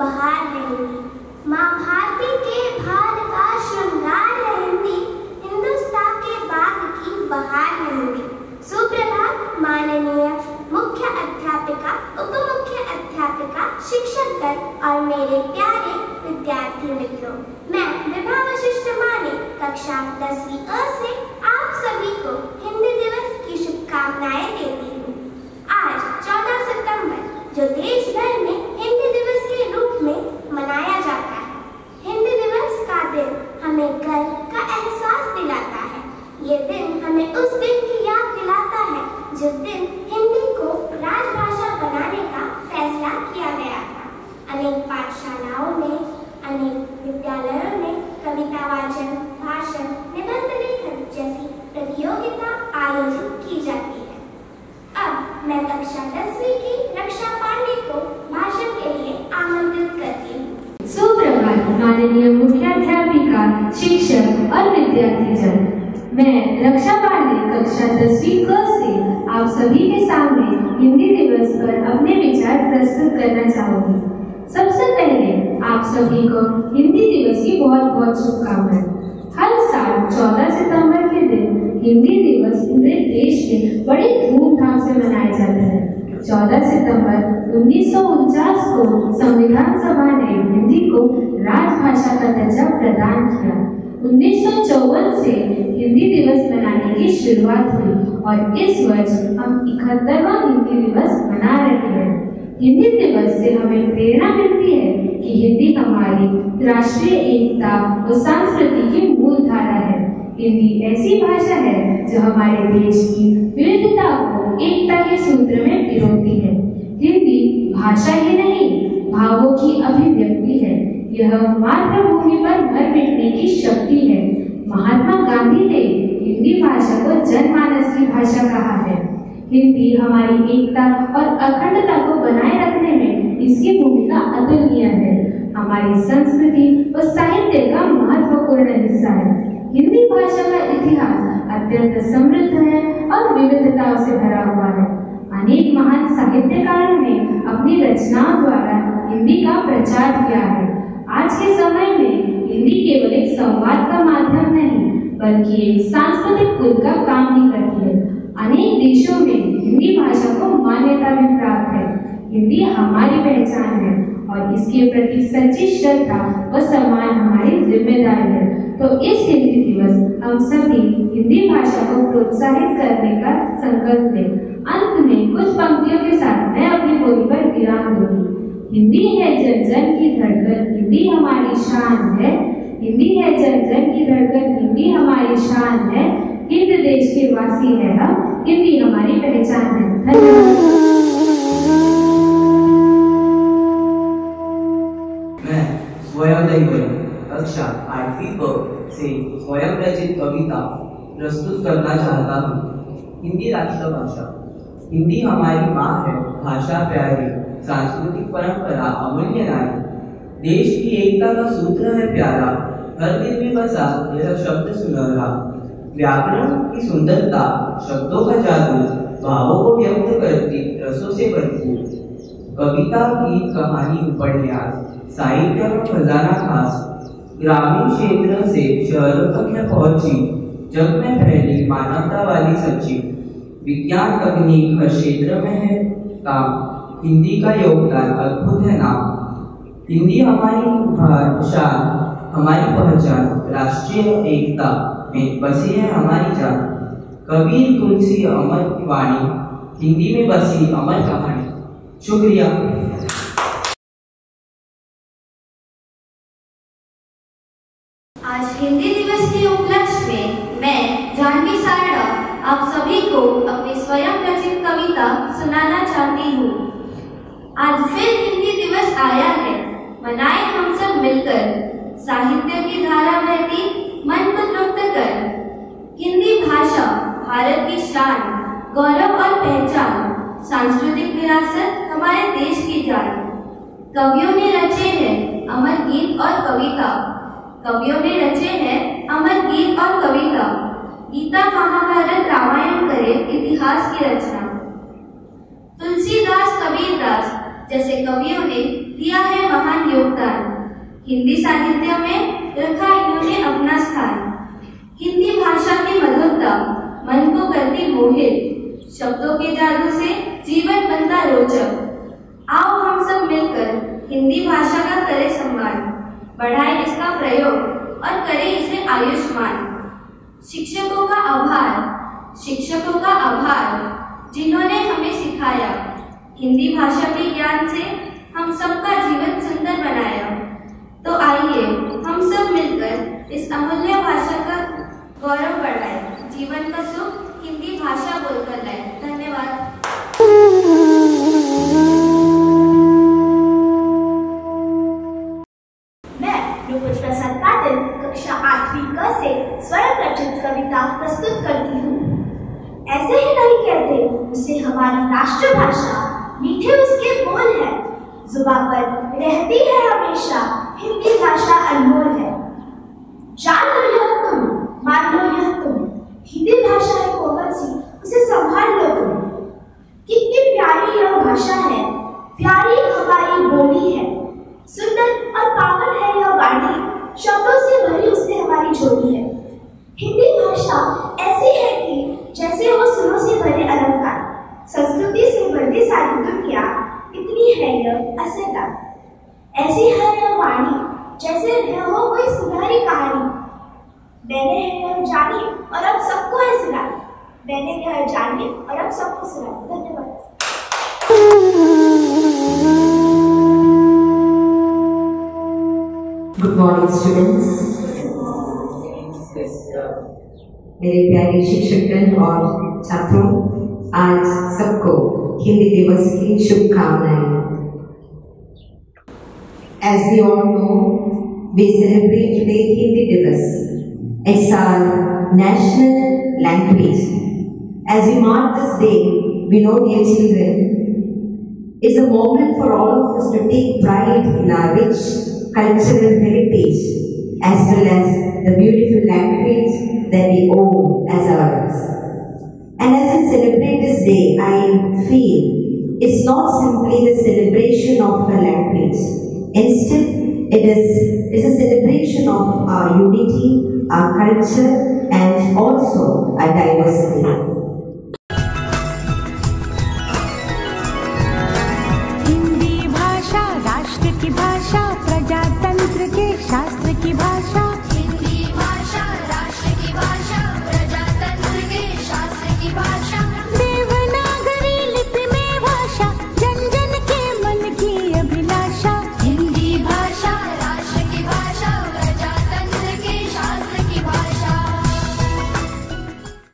बहार रहेंगी माँ भारती के भार का श्रृंगार रहेंगी हिंदुस्तान के बाग की बहार रहेंगी सुप्रभात, माननीय मुख्य अध्यापिका उप मुख्य अध्यापिका शिक्षक दल और मेरे प्यारे विद्यार्थी मित्रों, मैं विभा वशिष्ठ माने कक्षा दसवीं अ से आप सभी को हिंदी अनेक पाठशालाओं में, अनेक विद्यालयों में कविता, वाचन, भाषण, निबंध लेखन जैसी प्रतियोगिता आयोजित की जाती है। अब मैं कक्षा दसवीं की रक्षा पांडे को भाषण के लिए आमंत्रित करती हूँ। सुप्रभात, माननीय मुख्याध्यापिका, शिक्षक और विद्यार्थी जन मैं रक्षा पांडे कक्षा दसवीं क से आप सभी के सामने हिंदी दिवस पर अपने विचार प्रस्तुत करना चाहूँगी। सबसे पहले आप सभी को हिंदी दिवस की बहुत बहुत शुभकामनाएँ। हर साल 14 सितंबर के दिन हिंदी दिवस पूरे देश में बड़ी धूमधाम से मनाया जाता है। 14 सितंबर उन्नीस सौ उनचास को संविधान सभा ने हिंदी को राजभाषा का दर्जा प्रदान किया। उन्नीस सौ चौवन से हिंदी दिवस मनाने की शुरुआत हुई और इस वर्ष हम इकहत्तरवा हिंदी दिवस मना रहे हैं। हिंदी दिवस से हमें प्रेरणा मिलती है कि हिंदी हमारी राष्ट्रीय एकता और संस्कृति की मूल धारा है। हिंदी ऐसी भाषा है जो हमारे देश की विविधता को एकता के सूत्र में पिरोती है। हिंदी भाषा ही नहीं, भावों की अभिव्यक्ति है। यह मातृभूमि पर मर मिटने की शक्ति है। महात्मा गांधी ने हिंदी भाषा को जनमानस की भाषा कहा है। हिंदी हमारी एकता और अखंडता को बनाए रखने में इसकी भूमिका अतुलनीय है। हमारी संस्कृति और साहित्य का महत्वपूर्ण हिस्सा है। हिंदी भाषा का इतिहास अत्यंत समृद्ध है और विविधताओं से भरा हुआ है। अनेक महान साहित्यकारों ने अपनी रचनाओं द्वारा हिंदी का प्रचार किया है। आज के समय में हिंदी केवल एक संवाद का माध्यम नहीं, बल्कि एक सांस्कृतिक पुल का काम भी करती है। अनेक देशों में हिंदी भाषा को मान्यता भी प्राप्त है। हिंदी हमारी पहचान है और इसके प्रति सच्ची श्रद्धा व सम्मान हमारी ज़िम्मेदारी है। तो इस हिंदी दिवस हम सभी हिंदी भाषा को प्रोत्साहित करने का संकल्प लें। अंत में कुछ पंक्तियों के साथ मैं अपनी बोली पर विराम दूँगी। हिंदी है जन जन की धड़कन, हिंदी हमारी शान है। हिंदी है जन जन की धड़कन, हिंदी हमारी शान है। हिंद देश के वासी है हम। हिंदी हमारी पहचान है। मैं कक्षा आठवीं क से स्वयं रचित कविता प्रस्तुत करना चाहता हूँ। हिंदी राष्ट्रभाषा हिंदी हमारी माँ है, भाषा प्यारी, सांस्कृतिक परंपरा, अमूल्य नारी देश की एकता का सूत्र है प्यारा। हर दिल में बसा, यह शब्द सुनहरा। व्याकरण की सुंदरता शब्दों का जादू भावों को व्यक्त करती, रसों से भरपूर कविता की कहानी उपन्यास, साहित्य का खजाना खास। ग्रामीण क्षेत्र से शहरों तक यह पहुँची जग में पहली मानवता वाली सच्ची विज्ञान तकनीक हर क्षेत्र में है। काम, हिंदी का योगदान अद्भुत है नाम। हिंदी हमारी भाषा, हमारी पहचान, राष्ट्रीय एकता में बसी है हमारी जान। कबीर तुलसी अमर की वाणी। हिंदी में बसी अमर कहानी शुक्रिया। आज हिंदी दिवस के उपलक्ष्य में मैं, जानवी सभी को अपनी स्वयं रचित कविता सुनाना चाहती हूँ। आज फिर हिंदी दिवस आया है। मनाए हम सब मिलकर साहित्य की धारा बहती, मन को भाषा, भारत की शान, गौरव और पहचान, सांस्कृतिक विरासत हमारे देश की जान। कवियों ने रचे हैं अमर गीत और कविता। कवियों ने रचे हैं अमर गीत और कविता। गीता महाभारत रामायण करे इतिहास की रचना। तुलसीदास कबीरदास, जैसे कवियों ने दिया है महान योगदान। हिंदी साहित्य में रखा इन्होंने अपना स्थान। हिंदी भाषा की मधुरता, मन को करती मोहित शब्दों के जादू से जीवन बनता रोचक। आओ हम सब मिलकर हिंदी भाषा का करें सम्मान, बढ़ाए इसका प्रयोग और करे इसे आयुष्मान। शिक्षकों का आभार, शिक्षकों का आभार, जिन्होंने हमें सिखाया। हिंदी भाषा के ज्ञान से हम सबका जीवन सुंदर बनाया। तो आइए हम सब मिलकर इस अमूल्य भाषा का गौरव बढ़ाए। जीवन का सुख हिंदी भाषा बोलकर लाए। धन्यवाद। ऐसे ही नहीं कहते हमारी राष्ट्रभाषा मीठे उसके बोल है। जुबा पर रहती है हमेशा, हिंदी भाषा अनमोल है। जान लो यह तुम मान लो यह तुम हिंदी भाषा है कोमल सी उसे संभाल लो तुम कितनी प्यारी यह भाषा है प्यारी हमारी बोली है सुंदर और पावन है यह वाणी शब्दों से भरी उसने हमारी झोली है हिंदी भाषा ऐसी है कि जैसे वो सुरों से भरे अलंकार संस्कृति से भरती सारी दुनिया इतनी है यह असरदार ऐसी है यह वाणी जैसे हो कोई सुनहरी कहानी। मैंने है यह जानी और अब सबको है सुना मैंने यह जानी और अब सबको सुना धन्यवाद। गुड मॉर्निंग स्टूडेंट्स मेरे प्यारे शिक्षकगण और छात्रों आज सबको हिंदी दिवस की शुभकामनाएँ। As we all know, we celebrate today Hindi Divas. It's our national language. As we mark this day, we know, dear children, is a moment for all of us to take pride in our rich cultural heritage as well as the beautiful language that we own as ours. And as we celebrate this day, I feel it's not simply the celebration of a language. Instead, it is it's a celebration of our unity, our culture, and also our diversity.